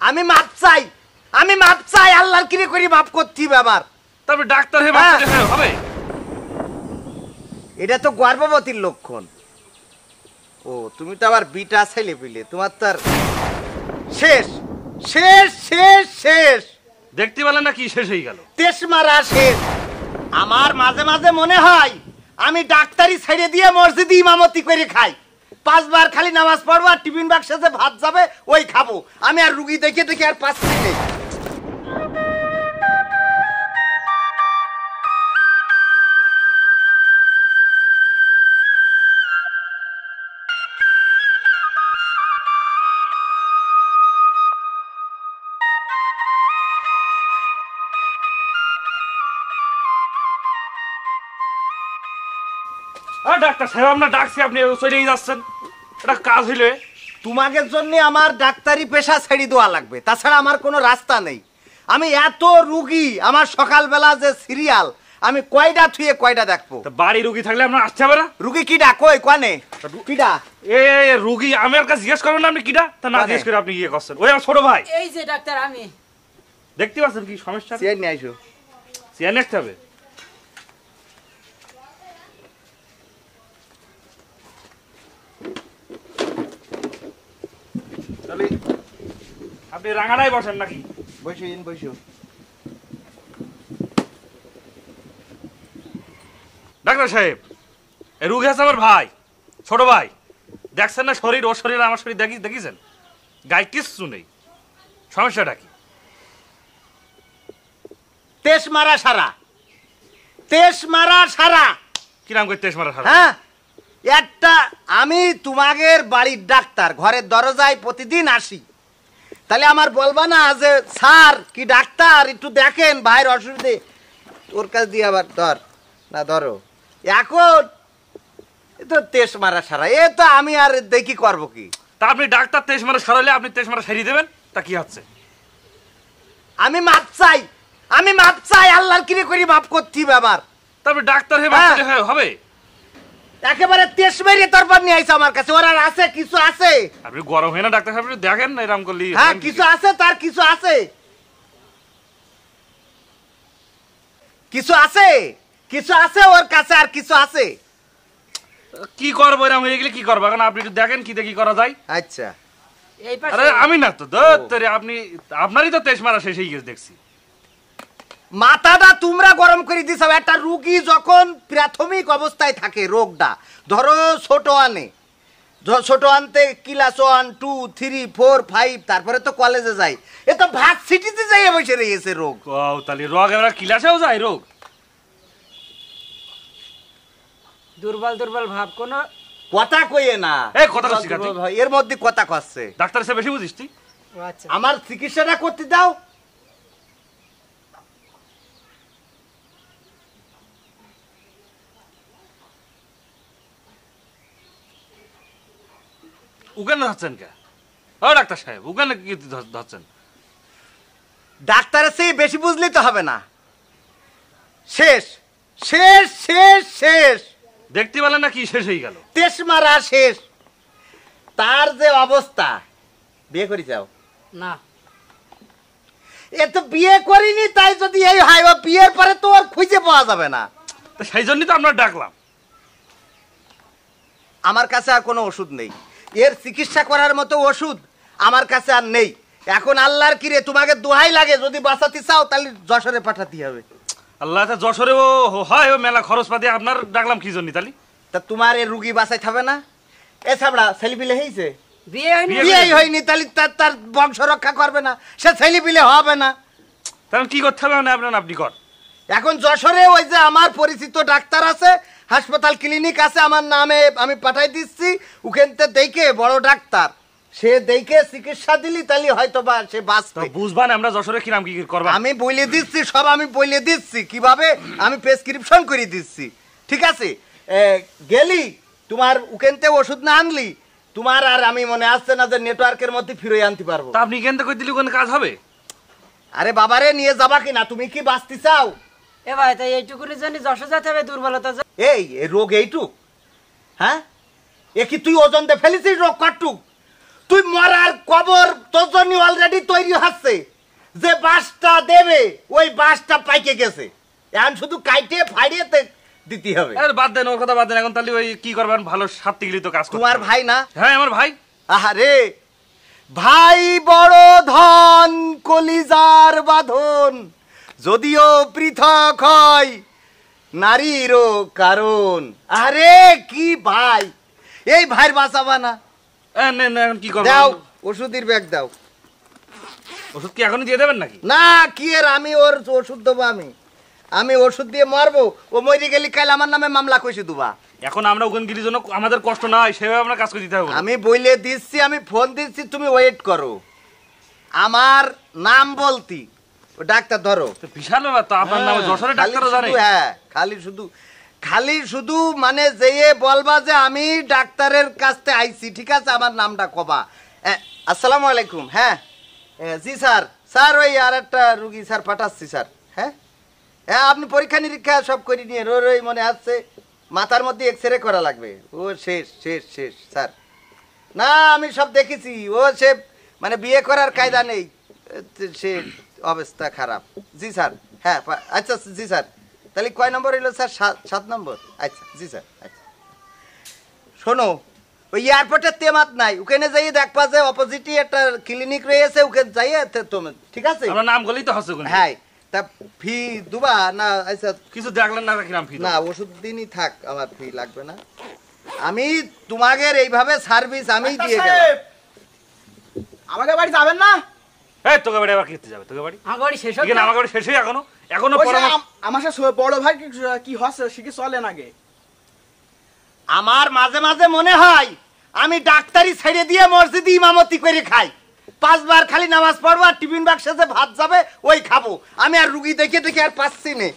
আমি মাপ চাই। আমি মাপ চাই আল্লাহর কিরে করি মাপ করতে হবে আমার তারপর ডাক্তার হয়ে হ্যাঁ। বাচ্চা দেখে হবে? এটা তো গর্ভবতীর লক্ষণ। ও তুমি তো আবার বিটা ছেলে পিলে তোমার তো আর শেষ শেষ শেষ শেষ। দেখতে পেলেন না কি শেষ হয়ে গেল। তেস মারা শেষ। আমার মাঝে মাঝে মনে হয় আমি ডাক্তারি ছেড়ে দিয়ে মসজিদে ইমামতি করে খাই। পাঁচবার খালি নামাজ পড়ব আর টিফিন বাক্সে ভাত যাবে, ওই খাব। আমি আর রুগী দেখে দেখে আর পাচ্ছি নেই ডাক্তার সাহেব আপনার ডাকছি, আপনি চলেই যাচ্ছেন। এটা কাজ হইলে? তোমাদের জন্য আমার ডাক্তারি পেশা ছেড়ে দেওয়া লাগবে। তাছাড়া আমার কোনো রাস্তা নেই। আমি এত রুগী আমার সকালবেলা যে সিরিয়াল আমি কয়টা থুয়ে কয়টা দেখব? তা বাড়ি রুগী থাকলে আপনার আসতে হবে না? রুগী কিডা? কই কনে কিডা? এ রুগী আমার কাছে জিজ্ঞেস করবেন না আপনি কিটা তা না? জিজ্ঞেস করে আপনি ইয়ে করছেন। ওই আমার ছোট ভাই। এই যে ডাক্তার আমি। দেখতে পাচ্ছেন কি সমস্যা? চেয়ার নিয়ে আইসো। চেয়ার দেখতে হবে? আপনি রাঙাটাই বসেন নাকি? বসো ইন বসো। ডাক্তার সাহেব এই রুগী আছে আমার ভাই ছোট ভাই। দেখছেন না শরীর? ওর শরীর আমার শরীর দেখি দেখিছেন? গায়ে কিচ্ছু নেই। সমস্যাটা কি? তেস মারা সারা। তেস মারা সারা। কিরাম করে তেজ মারা সারা? হ্যাঁ একটা আমি তোমাদের বাড়ির ডাক্তার ঘরের দরজায় প্রতিদিন আসি। তাহলে আমার বলবা না যে স্যার কি ডাক্তার? একটু দেখেন ভাইয়ের অসুবিধে। ওর কাছ দিয়ে আবার ধর না ধরো। এখন এ তো তেস মারা সারা এ তো আমি আর দেখি করব কি। তা আপনি ডাক্তার তেস মারা সারালে আপনি তেস মারা সারিয়ে দেবেন? তা কি হচ্ছে? আমি মাপ চাই আমি মাপ চাই আল্লাহর কিরে করি মাপ করতে হবে আমার। তারপরে ডাক্তার। হয়ে হবে? একেবারে তেস মেরে তারপর নিয়ে আইসা আমার কাছে। ওর আর আছে কিছু আছে? আপনি গরম হয় না ডাক্তার সাহেব একটু দেখেন না এরকম করলি হ্যাঁ কিছু আছে তার কিছু আছে। কিছু আছে? কিছু আছে ওর কাছে আর কিছু আছে? কি করব এরকম হয়ে গেলে কি করব? এখন আপনি একটু দেখেন কি দেখি করা যায়। আচ্ছা। এই আরে আমি না তো দত্তরে আপনি আপনারই তো তেজ মারা শেষ হয়ে গেছে দেখছি। মাথাটা তোমরা গরম করে দিছ। একটা রুগী যখন প্রাথমিক অবস্থায় থাকে রোগটা ধরো ছোট আনে ছোট আনতে class one two three four five তারপরে তো কলেজে যাই এ তো ভাত সিটিতে যাই বসে রয়েছে রোগ। ও তাহলে রোগ এবার ক্লাসেও যায় রোগ? দুর্বল দুর্বল ভাব কোনো কথা কইয়ে না। এই, কথা এর মধ্যে কথা কচ্ছে। ডাক্তার সে বেশি বুঝিস তুই? আচ্ছা। আমার চিকিৎসাটা করতে দাও উগানে ধরছেন কে? ও ডাক্তার সাহেব উগানে কি ধরছেন? ডাক্তারের সেই বেশি বুঝলে তো হবে না। শেষ শেষ শেষ শেষ। দেখতে পেলেন না কি শেষ হয়ে গেল? তেস মারা শেষ। তার যে অবস্থা বিয়ে করি যাও। না। এ তো বিয়ে করিনি তাই যদি এই হয় ও বিয়ের পরে তো আর খুঁজে পাওয়া যাবে না। তো সেই জন্যই তো আপনার ডাকলাম। আমার কাছে আর কোনো ওষুধ নেই। এর চিকিৎসা করার মতো ওষুধ আমার কাছে আর নেই। এখন আল্লাহর কিরে তোমাকে দোহাই লাগে যদি বাঁচাতে চাও তাহলে যশোরে পাঠাতে হবে। আল্লাহ তা যশোরে ও হয় ও মেলা খরচ পাতি আপনার ডাকলাম কি জন্য তাহলে তা তোমার এই রুগী বাঁচাই থাকবে না? এ ছাবড়া ছেলেপিলে হয়েছে বিয়ে হয়নি? বিয়ে- হয়নি তাহলে তার তার বংশ রক্ষা করবে না। সে ছেলেপিলে হবে না। তাহলে কি করতে হবে না আপনার আপনি কর। এখন যশোরে ওই যে আমার পরিচিত ডাক্তার আছে হাসপাতাল ক্লিনিক আছে আমার নামে আমি পাঠাই দিচ্ছি ওখানতে দেখে বড় ডাক্তার। সে দেখে চিকিৎসা দিলি তাহলে হয়তো বা সে বাঁচবে। বুঝবান আমরা যশোরে কিরাম কি করবা? আমি বলে দিচ্ছি সব আমি বলে দিচ্ছি কীভাবে? আমি প্রেসক্রিপশন করে দিচ্ছি। ঠিক আছে? গেলি তোমার ওখানতে ওষুধ না আনলি তোমার আর আমি মনে আসছে না যে নেটওয়ার্কের মধ্যে ফিরে আনতে পারব। আপনি কেন কই দিলি ওখানে কাজ হবে? আরে বাবারে নিয়ে যাবা কিনা? তুমি কি বাঁচতে চাও? এ ভাই তাই এইটুকুনি জন্য যশো যেতে হবে দুর্বলতা এই এ রোগ এইটুক হ্যাঁ? এ কি তুই ওজন দে ফেলিছিস রোগ কাটটুক তুই মরার কবর তোর জন্য অলরেডি তৈরি হচ্ছে। যে বাসটা দেবে ওই বাসটা পাইকে গেছে। এখন শুধু কাইটে ফাড়িয়ে দিতে হবে। আরে বাদ দেন ওর কথা বাদ দেন। এখন তাহলে ওই কি করবেন ভালো গিলি তো কাজ করতে তোমার ভাই না? হ্যাঁ আমার ভাই। আহারে! ভাই বড় ধন কলিজার বাঁধন। যদিও পৃথক হয় নারীরও কারণ। আরে কি ভাই? এই ভাইয়ের বাঁচাবা না কি দাও ওষুধের ব্যাগ দাও। ওষুধ কি এখনই দিয়ে দেবেন নাকি? না কি এর? আমি ওর ওষুধ দেবো আমি। আমি ওষুধ দিয়ে মারবো। ও মরে গেলি কাল আমার নামে মামলা কইছি দুবা। এখন আমরা ওখান গিলির জন্য আমাদের কষ্ট নাই সেভাবে আমরা কাজ করে দিতে হবে। আমি বইলে দিচ্ছি আমি ফোন দিচ্ছি তুমি ওয়েট করো। আমার নাম বলতি। ও ডাক্তার ধরো। বিশাল ব্যাপার তো আপনার নামে হ্যাঁ, যশোরে খালি জানে শুধু, হ্যাঁ খালি শুধু খালি শুধু মানে যেয়ে বলবা যে আমি ডাক্তারের কাছতে আইছি ঠিক আছে? আমার নামটা কবা। আসসালামু আলাইকুম হ্যাঁ? জি স্যার। স্যার ওই আর একটা রুগী স্যার পাঠাচ্ছি স্যার হ্যাঁ? হ্যাঁ আপনি পরীক্ষা নিরীক্ষা সব করে নিয়ে রোই রোই মনে আসছে মাথার মধ্যে এক্স রে করা লাগবে। ও শেষ শেষ শেষ স্যার। না আমি সব দেখেছি। ও সে মানে বিয়ে করার কায়দা নেই। সে অবস্থা খারাপ। জি স্যার হ্যাঁ আচ্ছা জি স্যার। তাহলে কয় নম্বর এলো স্যার? সাত নম্বর? আচ্ছা জি স্যার আচ্ছা। শোনো ওই এয়ারপোর্টের তেমাত নাই। ওখানে যাই দেখবা যে অপোজিটই একটা ক্লিনিক রয়েছে ওখানে যাই তুমি ঠিক আছে? আমরা নাম গলেই তো হচ্ছে হ্যাঁ তা ফি দুবা না আচ্ছা। কিছু দেখলেন না রাখিলাম ফি না ওষুধ দিনই থাক আমার ফি লাগবে না। আমি তোমাদের এইভাবে সার্ভিস আমিই দিয়ে গেলাম। আমাকে বাড়ি যাবেন না? এই তোকে বাড়ি আবার খেতে যাবে তোকে বাড়ি। আমার বাড়ি শেষ এখানে আমার বাড়ি শেষ হয়ে এখনও এখনও ওই যে পরামর্শ আম- আমার সাথে বড় ভাই কি কি হচ্ছে সে চলেন আগে আমার মাঝে মাঝে মনে হয় আমি ডাক্তারি ছেড়ে দিয়ে মসজিদে ইমামতি করে খাই। পাঁচবার খালি নামাজ পড়ব আর টিফিন বাক্সে যে ভাত যাবে ওই খাব। আমি আর রুগী দেখে দেখে আর পাচ্ছি নে।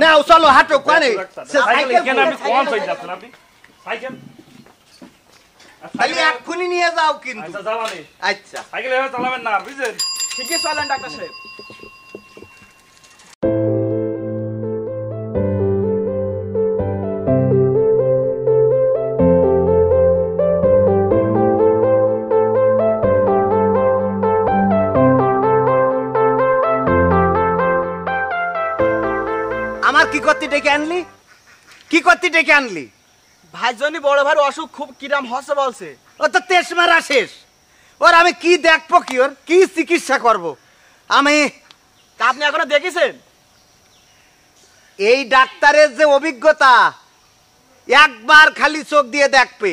নাও চলো হাঁটো কানে? সাইকেল এখানে আপনি কোন সাইড আপনি? সাইকেল? তাহলে সাইকেলে- এক্ষুনি নিয়ে যাও কিন্তু। আচ্ছা যাবানি আচ্ছা। সাইকেল এভাবে চালাবেন না বুঝলেন ঠিকই চলেন ডাক্তার সাহেব। আমার কি করতে ডেকে আনলি? কি করতে ডেকে আনলি? ভাই জন্য বড় ভাইয়ের অসুখ খুব কিরাম হচ্ছে বলছে। ও তো তেস মারা শেষ। ওর আমি কি দেখব কি? ওর কি চিকিৎসা করব? আমি তা আপনি এখনও দেখেছেন? এই ডাক্তারের যে অভিজ্ঞতা একবার খালি চোখ দিয়ে দেখবে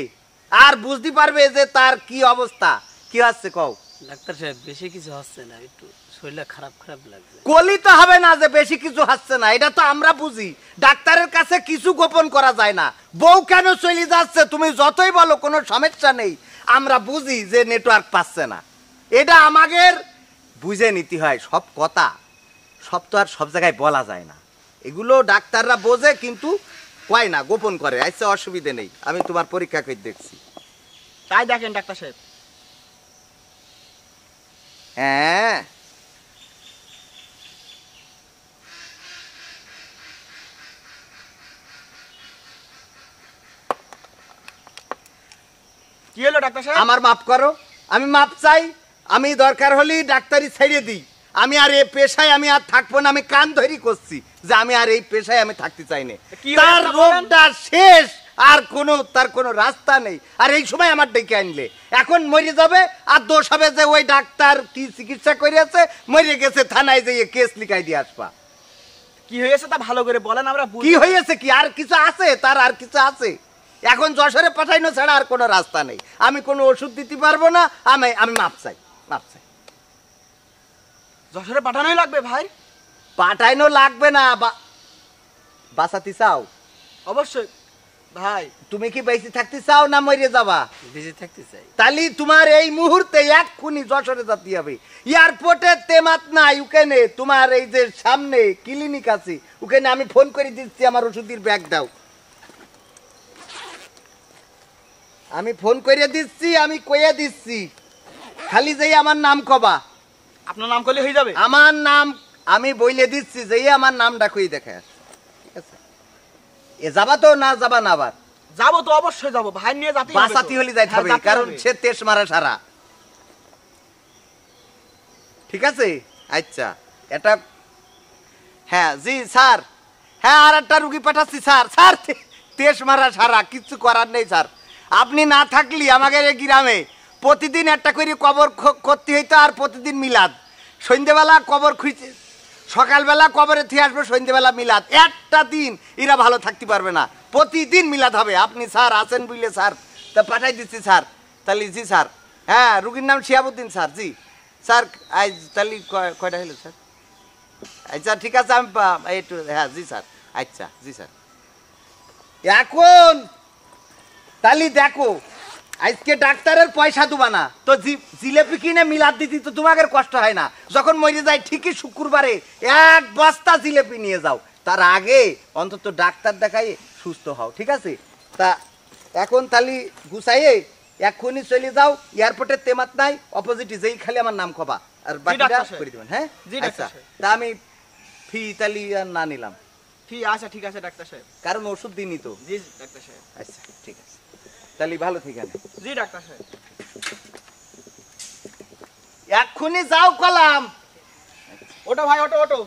আর বুঝতে পারবে যে তার কি অবস্থা। কি হচ্ছে কও? ডাক্তার সাহেব বেশি কিছু হচ্ছে না একটু শরীরটা খারাপ খারাপ লাগছে। কলি তো হবে না যে বেশি কিছু হচ্ছে না এটা তো আমরা বুঝি। ডাক্তারের কাছে কিছু গোপন করা যায় না। বউ কেন চলে যাচ্ছে তুমি যতই বলো কোনো সমস্যা নেই। আমরা বুঝি যে নেটওয়ার্ক পাচ্ছে না। এটা আমাদের বুঝে নিতে হয় সব কথা। সব তো আর সব জায়গায় বলা যায় না। এগুলো ডাক্তাররা বোঝে কিন্তু কয় না গোপন করে। আচ্ছা অসুবিধে নেই। আমি তোমার পরীক্ষা করে দেখছি। তাই দেখেন ডাক্তার সাহেব। হ্যাঁ। কি হলো ডাক্তার সাহেব? আমার মাপ করো আমি মাপ চাই আমি দরকার হলেই ডাক্তারি ছেড়ে দিই। আমি আর এই পেশায় আমি আর থাকব না আমি কান ধরি করছি যে আমি আর এই পেশায় আমি থাকতে চাই না। তার রোগটা শেষ আর কোনো তার কোনো রাস্তা নেই। আর এই সময় আমার ডেকে আনলে। এখন মরে যাবে আর দোষ হবে যে ওই ডাক্তার কি চিকিৎসা করিয়াছে মরে গেছে থানায় যেয়ে কেস লিখাই দিয়ে আসবা। কি হয়েছে তা ভালো করে বলেন আমরা কি হয়েছে কি? আর কিছু আছে? তার আর কিছু আছে? এখন যশোরে পাঠাইনো ছাড়া আর কোনো রাস্তা নেই। আমি কোনো ওষুধ দিতে পারব না আমি আমি মাপ চাই মাপ চাই। যশোরে পাঠানোই লাগবে ভাই? পাঠাইনো লাগবে না বাঁচাতে চাও? অবশ্যই। ভাই। তুমি কি বেঁচে থাকতে চাও না মরে যাবা? বেঁচে থাকতে চাই। তাহলে তোমার এই মুহূর্তে এক্ষুনি যশোরে যেতে হবে। এয়ারপোর্টে তেমাত নাই ওখানে তোমার এই যে সামনে ক্লিনিক আছে ওখানে আমি ফোন করে দিচ্ছি আমার ওষুধের ব্যাগ দাও। আমি ফোন করে দিচ্ছি আমি কইয়া দিচ্ছি। খালি যেই আমার নাম কবা। আপনার নাম করলে হয়ে যাবে? আমার নাম আমি বইলে দিচ্ছি যেই আমার নামটা কই দেখে। ঠিক আছে? এ যাবা তো না যাবা না আবার? যাব তো অবশ্যই যাব। ভাই নিয়ে যাতে বাসাতি হলে যাইতে হবে কারণ সে তেস মারা সারা। ঠিক আছে? আচ্ছা এটা হ্যাঁ জি স্যার। হ্যাঁ আর একটা রুগী পাঠাচ্ছি স্যার। স্যার তেস মারা সারা কিচ্ছু করার নেই স্যার। আপনি না থাকলি আমাদের এই গ্রামে প্রতিদিন একটা করে কবর করতে হইতো আর প্রতিদিন মিলাদ। সন্ধ্যেবেলা কবর খুঁজে সকালবেলা কবরে থেকে আসবে, সন্ধ্যেবেলা মিলাদ। একটা দিন এরা ভালো থাকতে পারবে না। প্রতিদিন মিলাদ হবে। আপনি স্যার আছেন বুঝলে স্যার। তা পাঠাই দিচ্ছি স্যার। তাহলে জি স্যার। হ্যাঁ রুগীর নাম শিয়াবুদ্দিন স্যার, জি। স্যার আজ তাহলে কয়- কয়টা হলো স্যার? আচ্ছা ঠিক আছে, আমি একটু হ্যাঁ জি স্যার। আচ্ছা জি স্যার। এখন তাহলে দেখো আজকে ডাক্তারের পয়সা দেবা না। তো জিলেপি কিনে মিলাদ দিতি তো তোমাদের কষ্ট হয় না। যখন মরে যায় ঠিকই শুক্রবারে এক বস্তা জিলেপি নিয়ে যাও। তার আগে অন্তত ডাক্তার দেখাই সুস্থ হও ঠিক আছে? তা এখন তালি গুছাইয়ে এক্ষুনি চলে যাও এয়ারপোর্টের তেমাত নাই অপোজিটে যেই খালি আমার নাম খবা আর বাকিটা করে দেবেন হ্যাঁ? জি, ডাক্তার আচ্ছা তা আমি ফি তালি আর না নিলাম। ঠিক আচ্ছা ঠিক আছে ডাক্তার সাহেব। কারণ ওষুধ দিনই তো। জি ডাক্তার সাহেব। আচ্ছা ঠিক আছে। তাহলে ভালো ঠিক আছে জি ডাক্তার সাহেব। এক্ষুনি যাও কলাম। ওটো ভাই ওটো ওটো।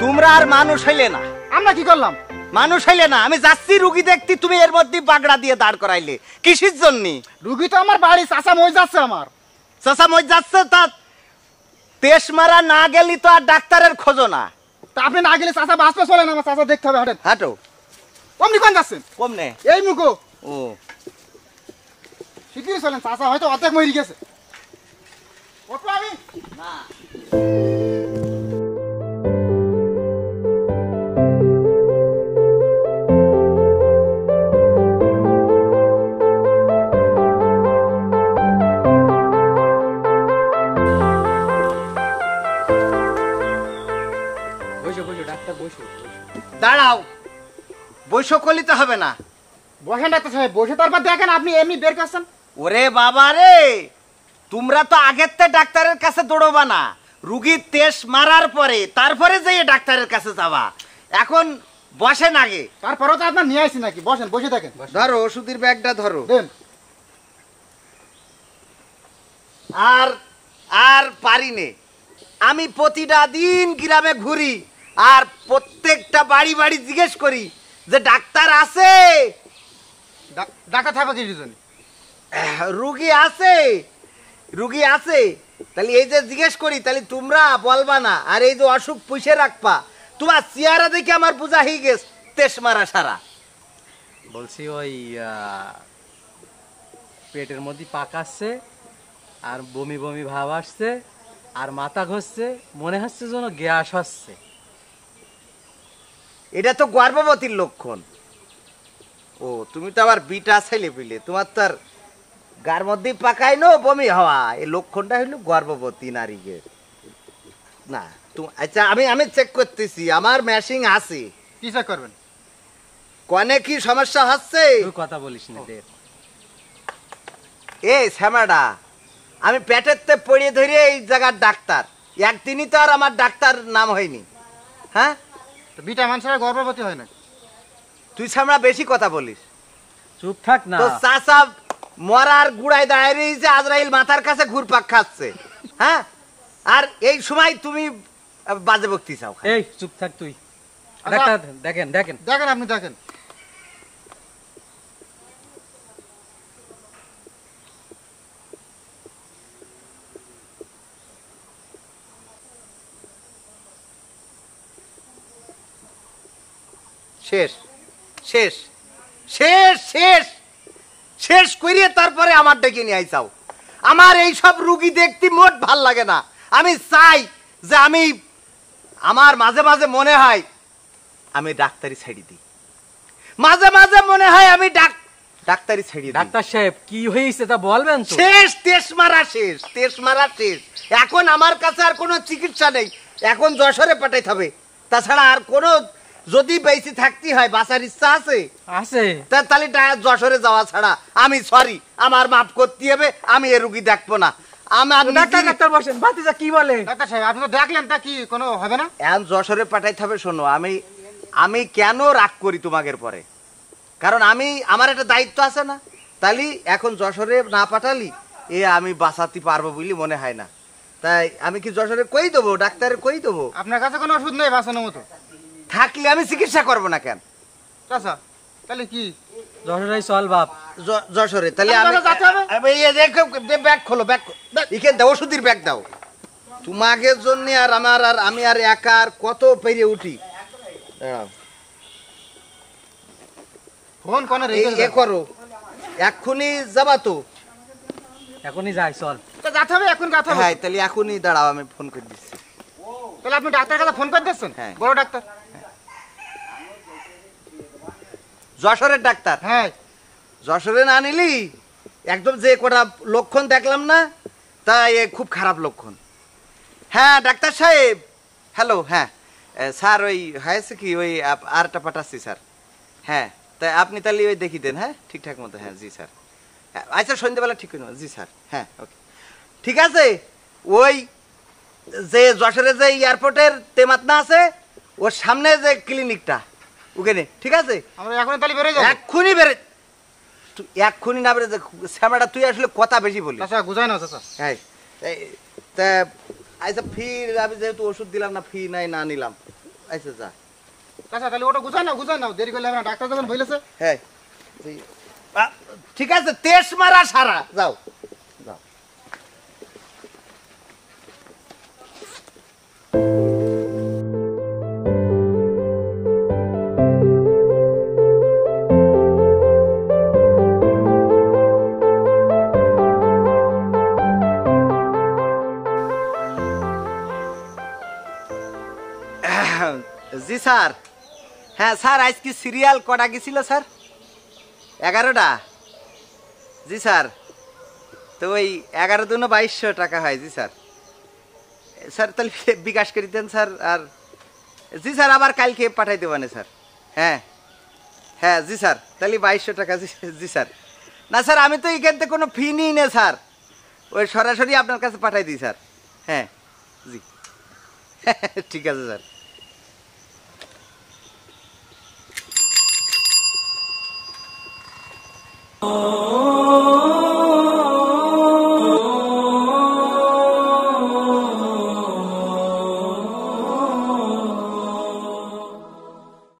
তোমরা আর মানুষ হইলে না। আমরা কি করলাম? মানুষ হইলে না আমি যাচ্ছি রুগী দেখতে তুমি এর মধ্যে বাগড়া দিয়ে দাঁড় করাইলে। কিসের জন্য? রুগী তো আমার বাড়ি চাষা মই যাচ্ছে আমার। চাষা মই যাচ্ছে তা তেস মারা না গেলি তো আর ডাক্তারের খোঁজো না। তা আপনি না গেলে চাষা বাঁচতে চলেন আমার চাষা দেখতে হবে হাটেন। হাঁটো। অমনি কোন যাচ্ছেন? কম নে এই মুখো। ও। শিগগিরই চলেন চাষা হয়তো অর্ধেক মরি গেছে। ওঠো আমি। দাঁড়াও বৈশক কলিতে হবে না। বসেন ডাক্তার সাহেব বসে তারপর দেখেন আপনি এমনি বের করছেন। ওরে বাবা রে তোমরা তো আগের তে ডাক্তারের কাছে দৌড়বা না। রুগীর তেস মারার পরে তারপরে যেয়ে ডাক্তারের কাছে যাবা। এখন বসেন আগে। তারপরেও তো আপনার নিয়ে আসি নাকি? বসেন বসে দেখেন ধরো ওষুধের ব্যাগটা ধরো। দেন। আর আর পারি নে আমি প্রতিটা দিন গ্রামে ঘুরি। আর প্রত্যেকটা বাড়ি বাড়ি জিজ্ঞেস করি যে ডাক্তার আছে? ডাক- ডাক্তার থাকো কি জন্য রুগী আছে। রুগী আছে। তাহলে এই যে জিজ্ঞেস করি তাহলে তোমরা বলবা না। আর এই যে অসুখ পুষে রাখবা। তোমার চেহারা দেখে আমার বোঝা হয়ে গেছে তেস মারা সারা। বলছি ওই পেটের মধ্যে পাকাচ্ছে আর বমি বমি ভাব আসছে আর মাথা ঘষছে মনে হচ্ছে যেন গ্যাস হচ্ছে। এটা তো গর্ভবতীর লক্ষণ। ও তুমি তো আবার বিটা ছেলে পিলে। তোমার তো আর গার মধ্যে পাকাই নো বমি হওয়া এই লক্ষণটা হইল গর্ভবতী নারীকে। না তুমি আচ্ছা আমি আমি চেক করতেছি। আমার ম্যাশিং আছে। কি চেক করবেন? কনে কি সমস্যা হচ্ছে? তুই কথা বলিস না দেখ। এ শ্যামাডা আমি পেটের তে পড়িয়ে ধরে এই জায়গার ডাক্তার। একদিনই তো আর আমার ডাক্তার নাম হয়নি। হ্যাঁ? তো বিটা মানুষের গর্ভবতী হয় না। তুই সামরা বেশি কথা বলিস। চুপ থাক না। তো চাচা মরার গুড়ায় দাঁড়িয়ে রয়েছে আজরাইল মাথার কাছে ঘুরপাক খাচ্ছে। হ্যাঁ? আর এই সময় তুমি বাজে বক্তি চাও এই চুপ থাক তুই। আচ্ছা। দেখেন দেখেন। দেখেন আপনি দেখেন। শেষ শেষ শেষ শেষ শেষ করিয়ে তারপরে আমার ডেকে নিয়ে আইসাও। আমার এই সব রুগী দেখতে মোট ভালো লাগে না। আমি চাই যে আমি আমার মাঝে মাঝে মনে হয় আমি ডাক্তারি ছেড়ে দিই। মাঝে মাঝে মনে হয় আমি ডাক ডাক্তারি ছেড়ে ডাক্তার সাহেব কি হয়েছে তা বলবেন শেষ তেস মারা শেষ তেস মারা শেষ। এখন আমার কাছে আর কোনো চিকিৎসা নেই। এখন যশোরে পাঠাইতে হবে। তাছাড়া আর কোনো যদি বেশি থাকতে হয় বাঁচার ইচ্ছা আছে? আছে। তা তাহলে যশোরে যাওয়া ছাড়া আমি সরি আমার মাফ করতে হবে আমি এ রুগী দেখব না। আমার ডাক্তার ডাক্তার বসেন ভাতিজা কি বলে? ডাক্তার সাহেব আপনি তো দেখলেন তা কি কোনো হবে না? এখন যশোরে পাঠাইতে হবে শোনো আমি আমি কেন রাগ করি তোমাদের পরে? কারণ আমি আমার একটা দায়িত্ব আছে না। তাহলে এখন যশোরে না পাঠালি এ আমি বাঁচাতে পারব বলে মনে হয় না। তাই আমি কি যশোরে কই দেবো ডাক্তারে কই দেবো? আপনার কাছে কোনো ওষুধ নেই বাঁচানোর মতো? থাকলে আমি চিকিৎসা করব না কেন? চাচা তাহলে কি? যশোরাই চল বাপ। যশোরে তাহলে আমি ব্যাগ খোলো ব্যাগ এখানে দাও ওষুধের ব্যাগ দাও। তোমাকে জন্য আর আমার আর আমি আর একা আর কত পেরিয়ে উঠি। ফোন কোনে এ করো। এক্ষুনি যাবা তো। এখনই যাই চল। তো যেতে হবে এখন যেতে হবে হ্যাঁ তাহলে এখনই দাঁড়াও আমি ফোন করে দিচ্ছি। তাহলে আপনি ডাক্তার কাছে ফোন করে দিচ্ছেন? হ্যাঁ। বড় ডাক্তার। যশোরের ডাক্তার। হ্যাঁ। যশোরে না নিলি একদম যে কটা লক্ষণ দেখলাম না তা এ খুব খারাপ লক্ষণ। হ্যাঁ ডাক্তার সাহেব। হ্যালো হ্যাঁ। স্যার ওই হয়েছে কি? ওই আরটা পাঠাচ্ছি স্যার। হ্যাঁ তাই আপনি তাহলে ওই দেখি দেন হ্যাঁ? ঠিকঠাক মতো হ্যাঁ জি স্যার। হ্যাঁ, আচ্ছা সন্ধ্যেবেলা ঠিক করে। জি স্যার। হ্যাঁ ওকে। ঠিক আছে? ওই যে যশোরে যে এয়ারপোর্টের তেমাতনা আছে ওর সামনে যে ক্লিনিকটা ওখানে ঠিক আছে? আমরা এখন তাহলে বেরোয় যাব। এক্ষুনি তুই এক্ষুনি না বেড়ে শ্যামাটা তুই আসলে কথা বেশি বলিস। চাচা গুজাই না চাচা। হ্যাঁ তা আচ্ছা ফি আমি যেহেতু ওষুধ দিলাম না ফি নাই না নিলাম। আচ্ছা যা চাচা তাহলে ওটা গুজাই না গুজাই না দেরি করলে না ডাক্তার যখন বলেছে। হ্যাঁ ঠিক আছে তেস মারা সারা যাও যাও। হ্যাঁ স্যার আজ কি সিরিয়াল কটা গেছিল, স্যার? এগারোটা? জি, স্যার। তো ওই এগারো দুনো বাইশশো টাকা হয়, জি, স্যার। স্যার, তাহলে বিকাশ করে দেন, স্যার, আর জি, স্যার, আবার কালকে পাঠাই দেবেন স্যার। হ্যাঁ। হ্যাঁ জি, স্যার। তাহলে বাইশশো টাকা, জি জি, স্যার। না, স্যার, আমি তো এখান থেকে কোনো ফি নিই না, স্যার। ওই সরাসরি আপনার কাছে পাঠাই দিই, স্যার। হ্যাঁ জি। ঠিক আছে, স্যার। Oh.